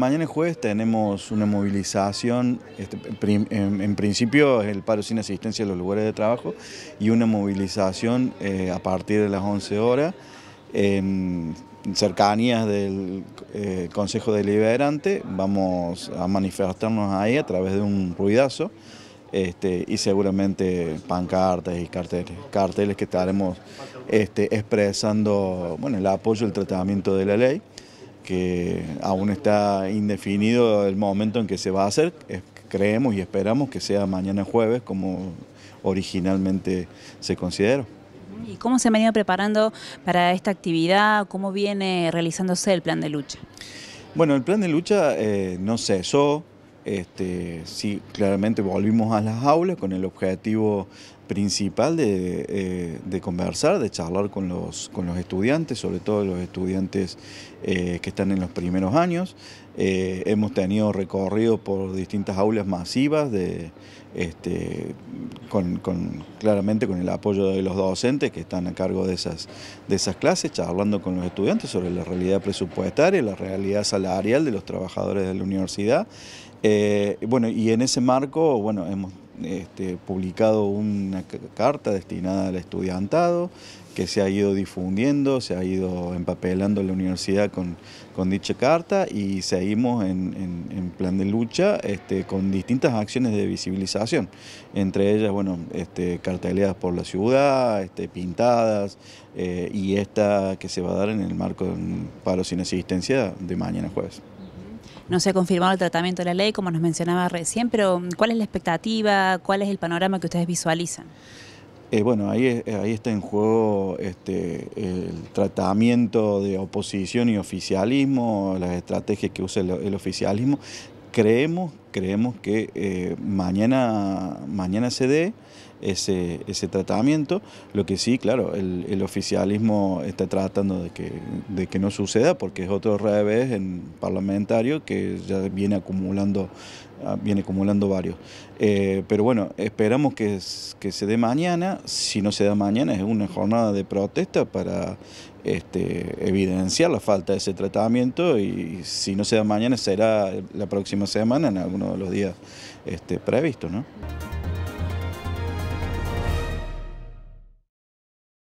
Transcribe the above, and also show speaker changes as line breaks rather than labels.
Mañana jueves tenemos una movilización, este, en, principio es el paro sin asistencia a los lugares de trabajo y una movilización eh, a partir de las 11 horas en cercanías del eh, Consejo Deliberante. Vamos a manifestarnos ahí a través de un ruidazo este, y seguramente pancartas y carteles, carteles que estaremos este, expresando bueno, el apoyo al tratamiento de la ley que aún está indefinido el momento en que se va a hacer. Creemos y esperamos que sea mañana jueves como originalmente se consideró.
¿Y cómo se ha venido preparando para esta actividad? ¿Cómo viene realizándose el plan de lucha?
Bueno, el plan de lucha eh, no cesó, este, sí, claramente volvimos a las aulas con el objetivo principal eh, de, conversar, de charlar con los, con los estudiantes, sobre todo los estudiantes eh, que están en los primeros años. Eh, hemos tenido recorrido por distintas aulas masivas, de, este, con, claramente con el apoyo de los docentes que están a cargo de esas, de esas clases, charlando con los estudiantes sobre la realidad presupuestaria, la realidad salarial de los trabajadores de la universidad. bueno, y en ese marco, bueno, hemos este, publicado una carta destinada al estudiantado que se ha ido difundiendo, se ha ido empapelando la universidad con, dicha carta y seguimos en, plan de lucha este, con distintas acciones de visibilización, entre ellas, bueno, este, carteleadas por la ciudad, este, pintadas eh, y esta que se va a dar en el marco de un paro sin asistencia de mañana jueves.
No se ha confirmado el tratamiento de la ley, como nos mencionaba recién, pero ¿cuál es la expectativa? ¿Cuál es el panorama que ustedes visualizan?
Eh, bueno, ahí, ahí está en juego este, el tratamiento de oposición y oficialismo, las estrategias que usa el, oficialismo. Creemos, creemos que eh, mañana, mañana se dé ese, ese tratamiento. Lo que sí, claro, el, oficialismo está tratando de que, de que no suceda porque es otro revés en parlamentario que ya viene acumulando, ah, viene acumulando varios. Eh, pero bueno, esperamos que, que se dé mañana. Si no se da mañana es una jornada de protesta para este, evidenciar la falta de ese tratamiento y si no se da mañana será la próxima semana en alguno de los días este, previstos. ¿no?